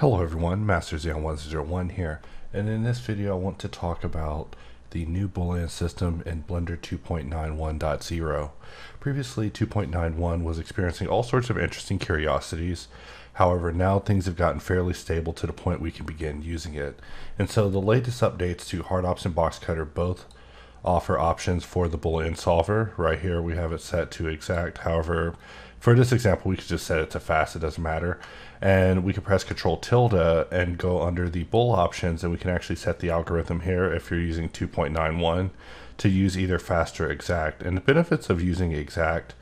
Hello everyone, Master Xeon1001 here, and in this video I want to talk about the new Boolean system in Blender 2.91.0. Previously 2.91 was experiencing all sorts of interesting curiosities, however now things have gotten fairly stable to the point we can begin using it. And so the latest updates to HardOps and Boxcutter both offer options for the Boolean solver. Right here we have it set to exact, however for this example, we could just set it to fast, it doesn't matter. And we can press Control tilde and go under the bool options and we can actually set the algorithm here if you're using 2.91 to use either fast or exact. And the benefits of using exact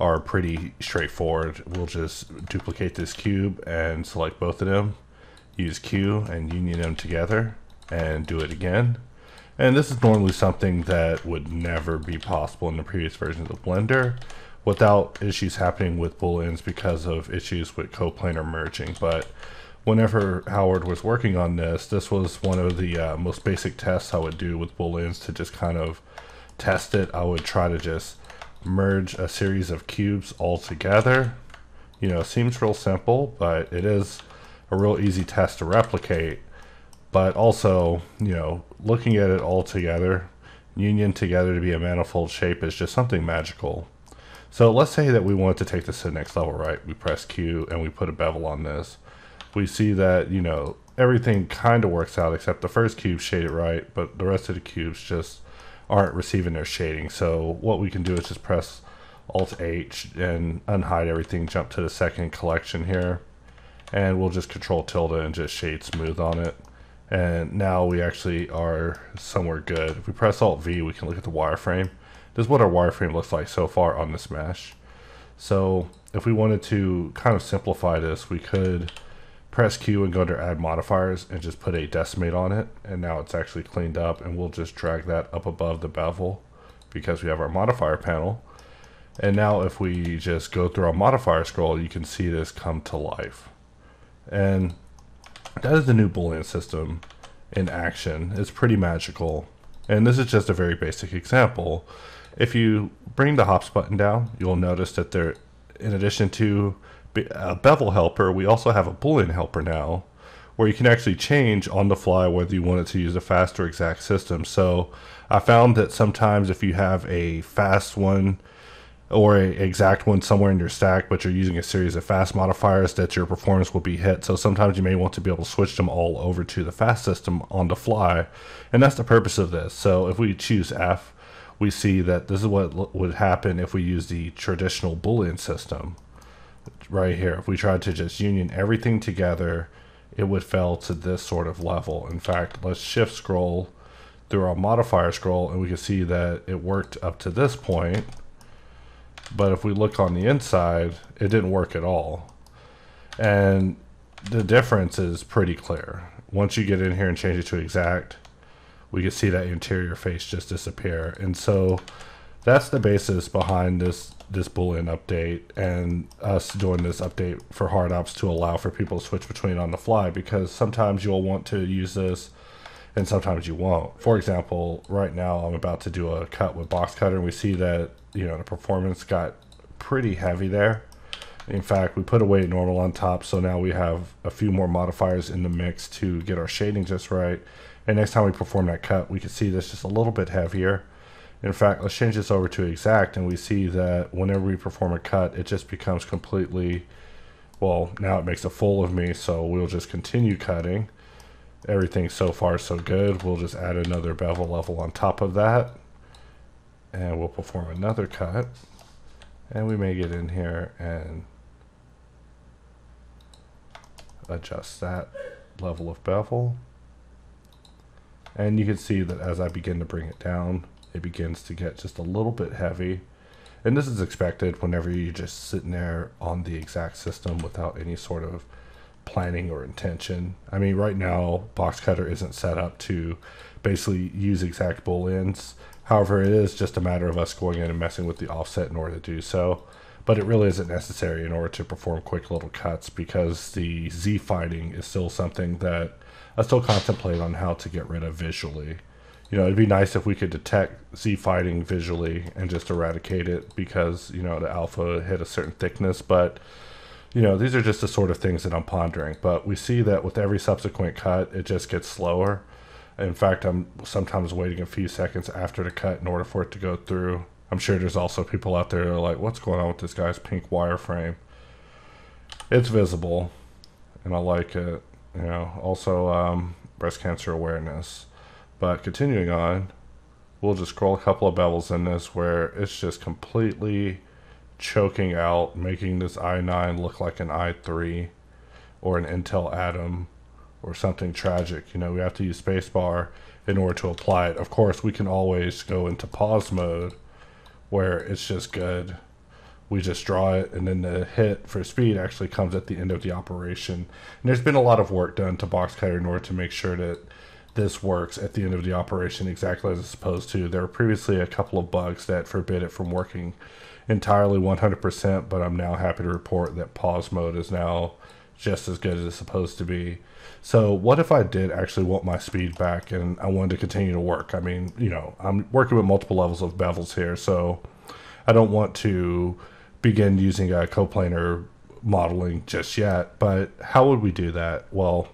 are pretty straightforward. We'll just duplicate this cube and select both of them, use Q and union them together and do it again. And this is normally something that would never be possible in the previous versions of Blender without issues happening with booleans because of issues with coplanar merging. But whenever Howard was working on this, this was one of the uh, most basic tests I would do with booleans to just kind of test it. I would try to just merge a series of cubes all together. You know, seems real simple, but it is a real easy test to replicate. But also, you know, looking at it all together, union together to be a manifold shape is just something magical. So let's say that we want to take this to the next level, right? We press Q and we put a bevel on this. We see that, you know, everything kind of works out except the first cube shaded right, but the rest of the cubes just aren't receiving their shading. So what we can do is just press Alt H and unhide everything, jump to the second collection here, and we'll just control tilde and just shade smooth on it. And now we actually are somewhere good. If we press Alt V, we can look at the wireframe. This is what our wireframe looks like so far on this mesh. So if we wanted to kind of simplify this, we could press Q and go under add modifiers and just put a decimate on it. And now it's actually cleaned up and we'll just drag that up above the bevel because we have our modifier panel. And now if we just go through our modifier scroll, you can see this come to life. And that is the new Boolean system in action. It's pretty magical. And this is just a very basic example. If you bring the hops button down, you'll notice that there, in addition to a bevel helper, we also have a boolean helper now, where you can actually change on the fly whether you want it to use a fast or exact system. So I found that sometimes if you have a fast one or a exact one somewhere in your stack, but you're using a series of fast modifiers, that your performance will be hit. So sometimes you may want to be able to switch them all over to the fast system on the fly, and that's the purpose of this. So if we choose F, we see that this is what would happen if we use the traditional Boolean system right here. If we tried to just union everything together, it would fail to this sort of level. In fact, let's shift scroll through our modifier scroll and we can see that it worked up to this point. But if we look on the inside, it didn't work at all. And the difference is pretty clear. Once you get in here and change it to exact, we can see that interior face just disappear. And so that's the basis behind this this boolean update and us doing this update for hard ops to allow for people to switch between on the fly because sometimes you'll want to use this and sometimes you won't. For example, right now I'm about to do a cut with box cutter and we see that, you know, the performance got pretty heavy there. In fact, we put a weight normal on top, so now we have a few more modifiers in the mix to get our shading just right. And next time we perform that cut, we can see this just a little bit heavier. In fact, let's change this over to exact, and we see that whenever we perform a cut, it just becomes completely, well, now it makes a full of me, so we'll just continue cutting. Everything so far so good. We'll just add another bevel level on top of that, and we'll perform another cut. And we may get in here and adjust that level of bevel. And you can see that as I begin to bring it down, it begins to get just a little bit heavy. And this is expected whenever you're just sitting there on the exact system without any sort of planning or intention. I mean, right now, Boxcutter isn't set up to basically use exact booleans. However, it is just a matter of us going in and messing with the offset in order to do so. But it really isn't necessary in order to perform quick little cuts because the Z fighting is still something that I still contemplate on how to get rid of visually. You know, it'd be nice if we could detect Z fighting visually and just eradicate it because, you know, the alpha hit a certain thickness, but you know, these are just the sort of things that I'm pondering. But we see that with every subsequent cut, it just gets slower. In fact, I'm sometimes waiting a few seconds after the cut in order for it to go through. I'm sure there's also people out there that are like, what's going on with this guy's pink wireframe? It's visible, and I like it. You know, also um, breast cancer awareness. But continuing on, we'll just scroll a couple of bevels in this where it's just completely choking out, making this i9 look like an i3 or an Intel Atom or something tragic. You know, we have to use spacebar in order to apply it. Of course, we can always go into pause mode where it's just good. We just draw it, and then the hit for speed actually comes at the end of the operation. And there's been a lot of work done to Boxcutter in order to make sure that this works at the end of the operation exactly as it's supposed to. There were previously a couple of bugs that forbid it from working entirely 100%, but I'm now happy to report that pause mode is now just as good as it's supposed to be. So, what if I did actually want my speed back and I wanted to continue to work? I mean, you know, I'm working with multiple levels of bevels here, so I don't want to begin using a coplanar modeling just yet, but how would we do that? Well,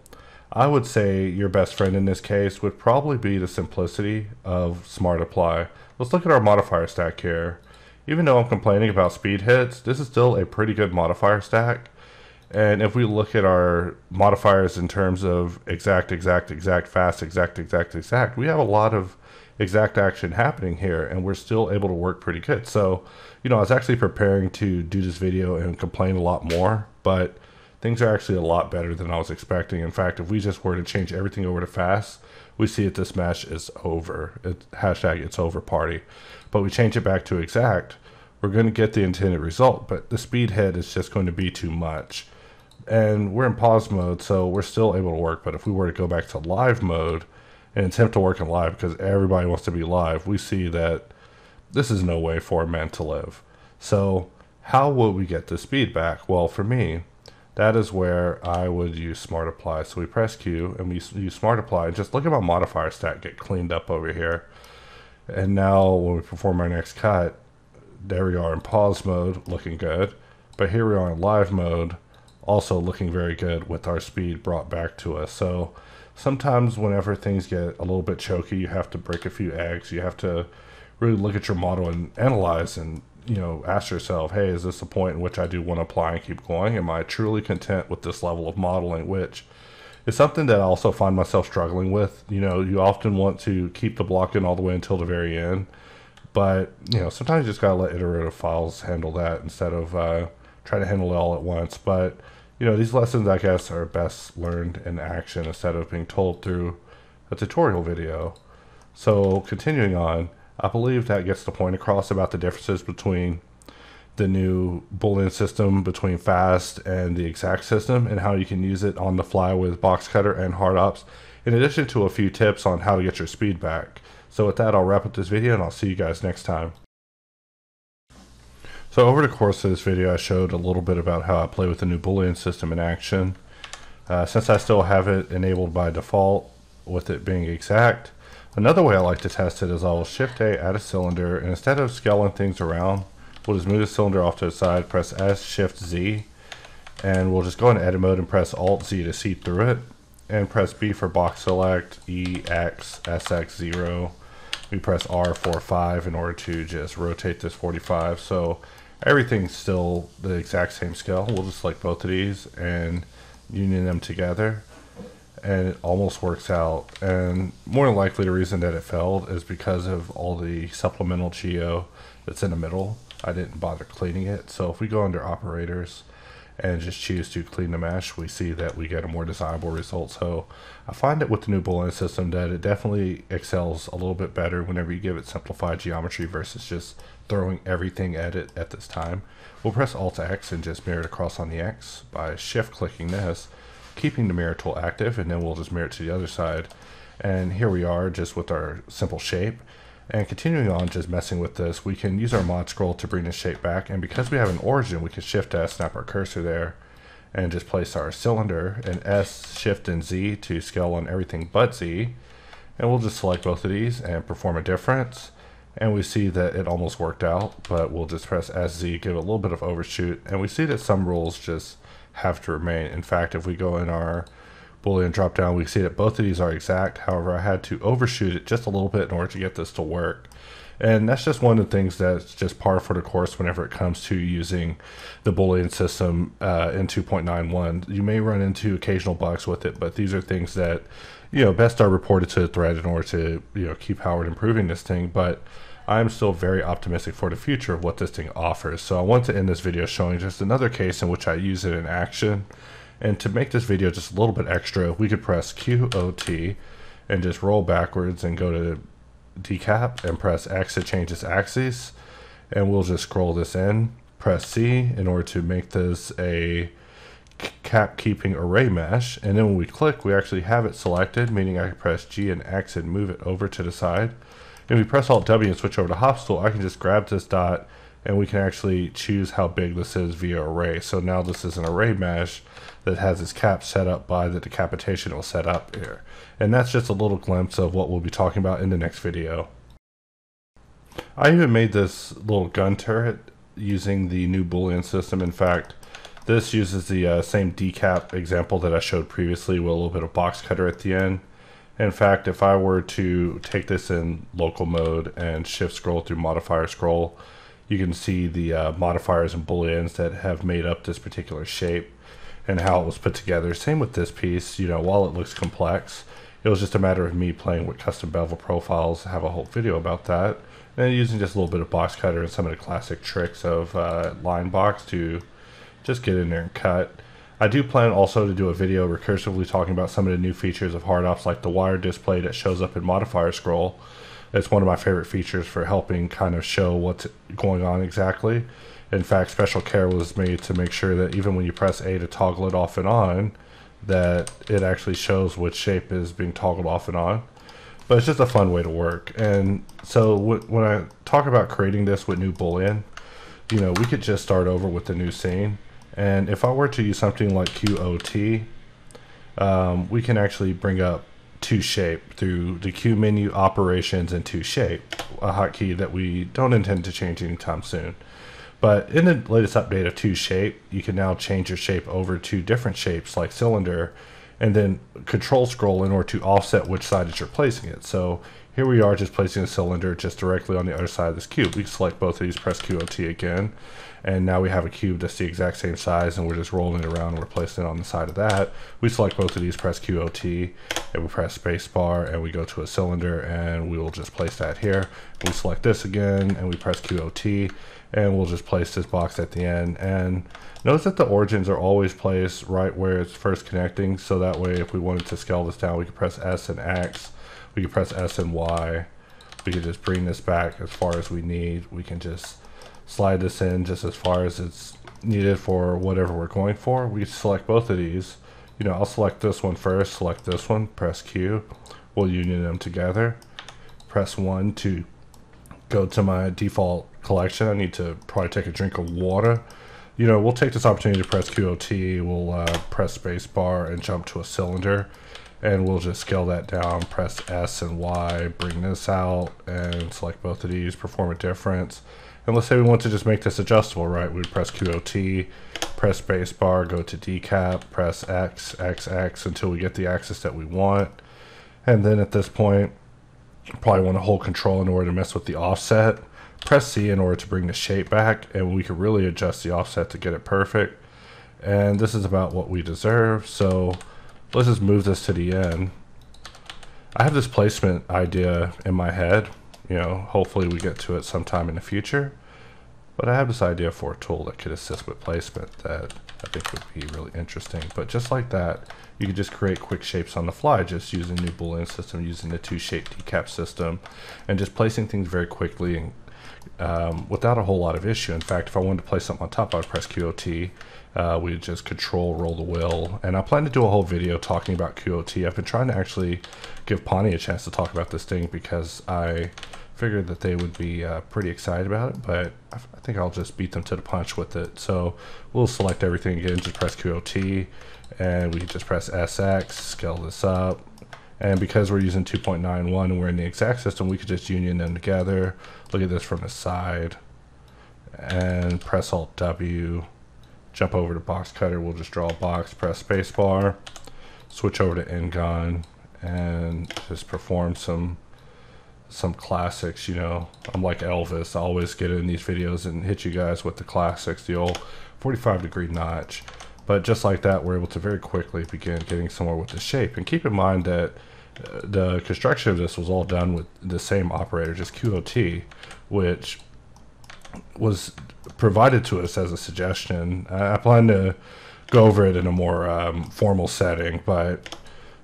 I would say your best friend in this case would probably be the simplicity of Smart Apply. Let's look at our modifier stack here. Even though I'm complaining about speed hits, this is still a pretty good modifier stack. And if we look at our modifiers in terms of exact, exact, exact, fast, exact, exact, exact, we have a lot of exact action happening here and we're still able to work pretty good. So, you know, I was actually preparing to do this video and complain a lot more, but things are actually a lot better than I was expecting. In fact, if we just were to change everything over to fast, we see that this match is over. It, hashtag it's over party. But we change it back to exact, we're going to get the intended result, but the speed head is just going to be too much. And we're in pause mode, so we're still able to work. But if we were to go back to live mode and attempt to work in live, because everybody wants to be live, we see that this is no way for a man to live. So how would we get this speed back? Well, for me, that is where I would use Smart Apply. So we press Q and we use Smart Apply. Just look at my modifier stat get cleaned up over here. And now when we perform our next cut, there we are in pause mode, looking good. But here we are in live mode, also looking very good with our speed brought back to us. So sometimes whenever things get a little bit choky, you have to break a few eggs. You have to really look at your model and analyze and you know, ask yourself, hey, is this a point in which I do want to apply and keep going? Am I truly content with this level of modeling? Which is something that I also find myself struggling with. You know, you often want to keep the block in all the way until the very end, but you know, sometimes you just gotta let iterative files handle that instead of uh, trying to handle it all at once. But you know, these lessons, I guess, are best learned in action instead of being told through a tutorial video. So continuing on I believe that gets the point across about the differences between the new Boolean system between fast and the exact system and how you can use it on the fly with box cutter and HardOps, in addition to a few tips on how to get your speed back. So with that, I'll wrap up this video and I'll see you guys next time. So over the course of this video, I showed a little bit about how I play with the new Boolean system in action. Uh, since I still have it enabled by default with it being exact, Another way I like to test it is I'll shift A, add a cylinder, and instead of scaling things around, we'll just move the cylinder off to the side, press S, Shift Z, and we'll just go into edit mode and press Alt Z to see through it, and press B for box select, E, X, SX, 0. We press R, 4, 5 in order to just rotate this 45. So everything's still the exact same scale. We'll just select both of these and union them together and it almost works out. And more than likely, the reason that it failed is because of all the supplemental geo that's in the middle. I didn't bother cleaning it. So if we go under operators and just choose to clean the mesh, we see that we get a more desirable result. So I find that with the new Boolean system that it definitely excels a little bit better whenever you give it simplified geometry versus just throwing everything at it at this time. We'll press Alt X and just mirror it across on the X by shift clicking this keeping the mirror tool active and then we'll just mirror it to the other side. And here we are just with our simple shape. And continuing on just messing with this, we can use our mod scroll to bring the shape back. And because we have an origin, we can shift S, snap our cursor there, and just place our cylinder and S, shift and Z to scale on everything but Z. And we'll just select both of these and perform a difference. And we see that it almost worked out, but we'll just press SZ, give it a little bit of overshoot. And we see that some rules just have to remain. In fact, if we go in our Boolean drop down, we see that both of these are exact. However, I had to overshoot it just a little bit in order to get this to work. And that's just one of the things that's just par for the course whenever it comes to using the Boolean system uh, in 2.91. You may run into occasional bugs with it, but these are things that, you know, best are reported to the thread in order to, you know, keep Howard improving this thing. But I'm still very optimistic for the future of what this thing offers. So I want to end this video showing just another case in which I use it in action. And to make this video just a little bit extra, we could press QOT and just roll backwards and go to decap and press X to change its axis. And we'll just scroll this in, press C in order to make this a cap keeping array mesh. And then when we click, we actually have it selected, meaning I can press G and X and move it over to the side. If we press Alt W and switch over to Hops tool, I can just grab this dot and we can actually choose how big this is via array. So now this is an array mesh that has its cap set up by the decapitation it will set up here. And that's just a little glimpse of what we'll be talking about in the next video. I even made this little gun turret using the new boolean system. In fact, this uses the uh, same decap example that I showed previously with a little bit of box cutter at the end. In fact, if I were to take this in local mode and shift scroll through modifier scroll, you can see the uh, modifiers and booleans that have made up this particular shape and how it was put together. Same with this piece, you know, while it looks complex, it was just a matter of me playing with custom bevel profiles, I have a whole video about that, and using just a little bit of box cutter and some of the classic tricks of uh, line box to just get in there and cut. I do plan also to do a video recursively talking about some of the new features of HardOps like the wire display that shows up in modifier scroll. It's one of my favorite features for helping kind of show what's going on exactly. In fact, special care was made to make sure that even when you press A to toggle it off and on, that it actually shows which shape is being toggled off and on. But it's just a fun way to work. And so when I talk about creating this with new Boolean, you know, we could just start over with the new scene and if I were to use something like QOT, um, we can actually bring up toShape through the Q menu operations and to shape, a hotkey that we don't intend to change anytime soon. But in the latest update of to shape, you can now change your shape over to different shapes like cylinder and then control scroll in order to offset which side that you're placing it. So here we are just placing a cylinder just directly on the other side of this cube. We select both of these, press QOT again, and now we have a cube that's the exact same size and we're just rolling it around and we're placing it on the side of that. We select both of these, press QOT, and we press spacebar and we go to a cylinder and we will just place that here. We select this again and we press QOT and we'll just place this box at the end. And notice that the origins are always placed right where it's first connecting so that way if we wanted to scale this down we could press S and X, we could press S and Y, we could just bring this back as far as we need. We can just slide this in just as far as it's needed for whatever we're going for. We select both of these. You know, I'll select this one first, select this one, press Q. We'll union them together. Press 1 to go to my default collection. I need to probably take a drink of water. You know, we'll take this opportunity to press QOT. We'll uh, press spacebar and jump to a cylinder. And we'll just scale that down, press S and Y, bring this out, and select both of these, perform a difference. And let's say we want to just make this adjustable, right? We press QOT, press spacebar, go to decap, press X, X, X until we get the axis that we want. And then at this point, probably want to hold control in order to mess with the offset. Press C in order to bring the shape back, and we can really adjust the offset to get it perfect. And this is about what we deserve, so let's just move this to the end. I have this placement idea in my head you know, hopefully we get to it sometime in the future. But I have this idea for a tool that could assist with placement that I think would be really interesting. But just like that, you could just create quick shapes on the fly just using the Boolean system, using the to shape decap system, and just placing things very quickly and um, without a whole lot of issue. In fact, if I wanted to place something on top, I would press QOT. Uh, we just control roll the wheel. And I plan to do a whole video talking about QOT. I've been trying to actually give Pawnee a chance to talk about this thing because I figured that they would be uh, pretty excited about it, but I, I think I'll just beat them to the punch with it. So we'll select everything again, just press QOT, and we just press SX, scale this up. And because we're using 2.91 and we're in the exact system, we could just union them together. Look at this from the side, and press Alt W, jump over to box cutter, we'll just draw a box, press spacebar, switch over to Ngon, and just perform some some classics, you know. I'm like Elvis. I always get in these videos and hit you guys with the classics, the old 45 degree notch. But just like that, we're able to very quickly begin getting somewhere with the shape. And keep in mind that the construction of this was all done with the same operator, just QOT, which was provided to us as a suggestion. I plan to go over it in a more um, formal setting, but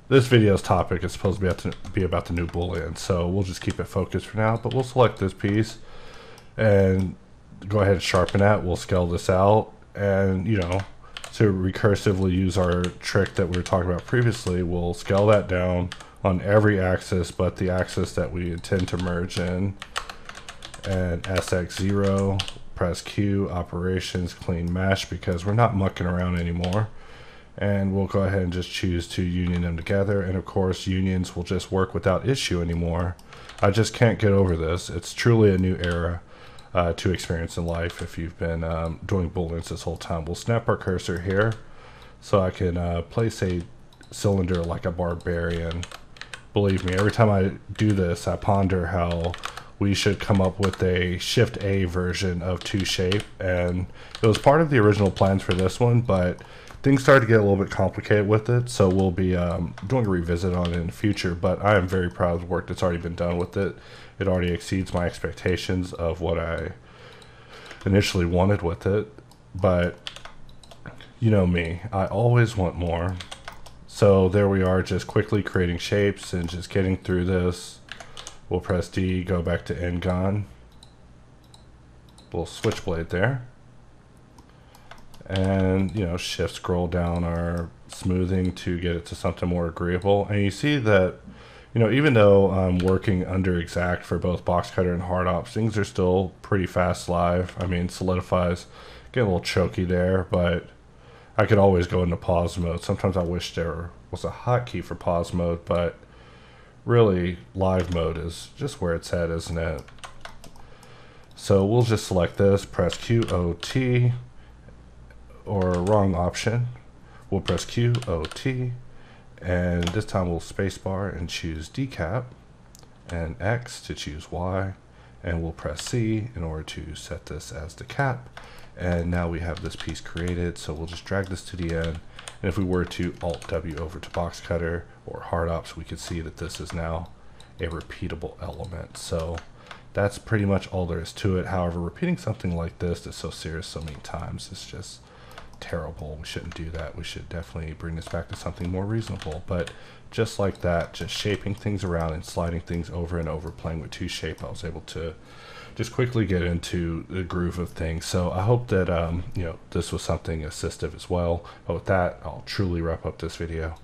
this video's topic is supposed to be, about to be about the new boolean, so we'll just keep it focused for now. But we'll select this piece and go ahead and sharpen that. We'll scale this out, and you know, to recursively use our trick that we were talking about previously, we'll scale that down on every axis but the axis that we intend to merge in. And SX0, press Q, operations, clean mesh, because we're not mucking around anymore. And we'll go ahead and just choose to union them together. And of course unions will just work without issue anymore. I just can't get over this. It's truly a new era uh, to experience in life if you've been um, doing booleans this whole time. We'll snap our cursor here so I can uh, place a cylinder like a barbarian believe me every time I do this I ponder how we should come up with a shift A version of to shape and it was part of the original plans for this one but things started to get a little bit complicated with it, so we'll be um, doing a revisit on it in the future. But I am very proud of the work that's already been done with it. It already exceeds my expectations of what I initially wanted with it. But you know me, I always want more. So there we are, just quickly creating shapes and just getting through this. We'll press D, go back to Ngon. We'll switchblade there and you know shift scroll down our smoothing to get it to something more agreeable and you see that you know even though I'm working under exact for both box cutter and hard ops things are still pretty fast live I mean solidifies get a little choky there but I could always go into pause mode. Sometimes I wish there was a hotkey for pause mode but really live mode is just where it's at isn't it? So we'll just select this press QOT or wrong option, we'll press Q, O, T, and this time we'll spacebar and choose decap, and X to choose Y, and we'll press C in order to set this as the cap. And now we have this piece created, so we'll just drag this to the end. And if we were to Alt W over to box cutter or hard ops, we could see that this is now a repeatable element. So that's pretty much all there is to it. However, repeating something like this that's so serious so many times is just terrible. We shouldn't do that. We should definitely bring this back to something more reasonable. But just like that, just shaping things around and sliding things over and over, playing with to shape, I was able to just quickly get into the groove of things. So I hope that um, you know this was something assistive as well. But with that, I'll truly wrap up this video.